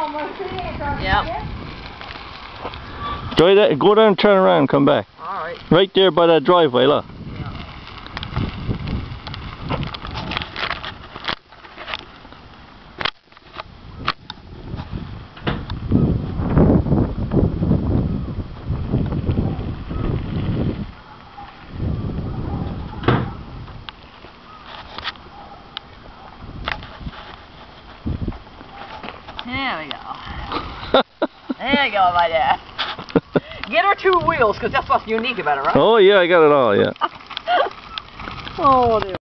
Yep. Go there, go down, turn around, come back. Alright. Right there by that driveway, look. There we go. there you go, my dad. Get her two wheels, because that's what's unique about it, right? Oh yeah, I got it all, yeah. Oh, dear.